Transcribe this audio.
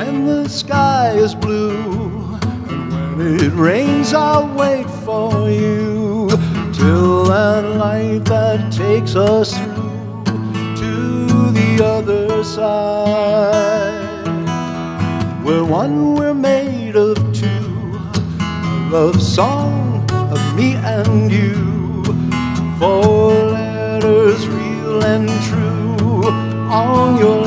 when the sky is blue. And when it rains, I'll wait for you till that light that takes us through to the other side. We're one, we're made of two. A love song of me and you. Four letters, real and true, on your.